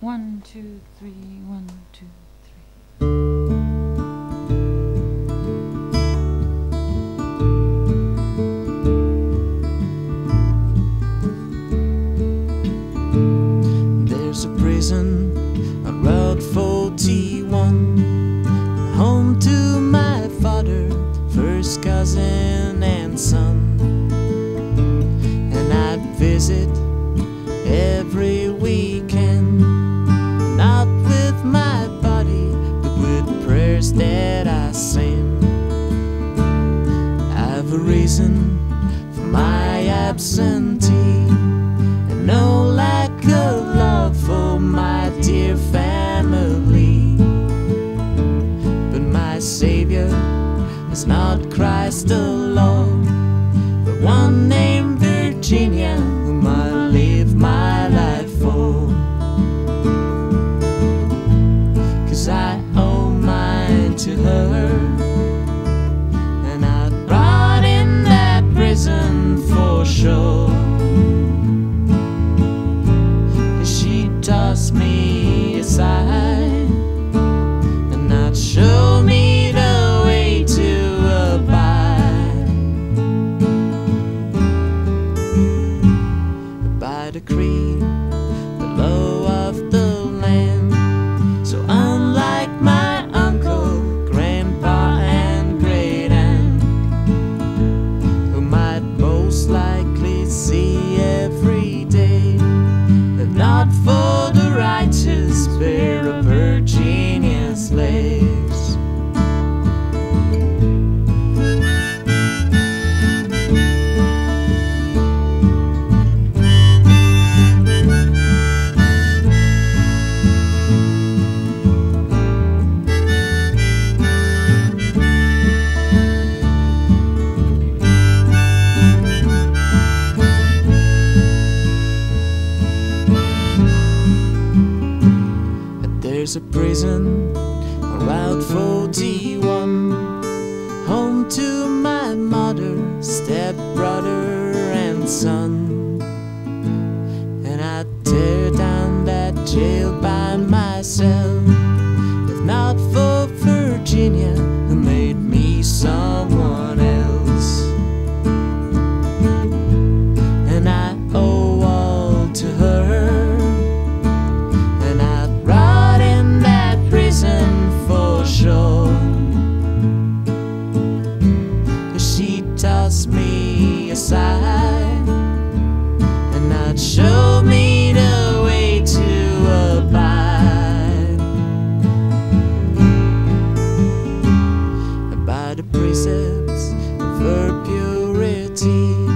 One, two, three, one, two, three. There's a prison on Route 41, absentee and no lack of love for my dear family. But my Savior is not Christ alone, but one named Virginia, whom I live my life for. Cause I owe mine to her. Decree, There's a prison on Route 41, home to my mother, stepbrother, and son. tossed me aside and not show me the way to abide by the precepts of her purity.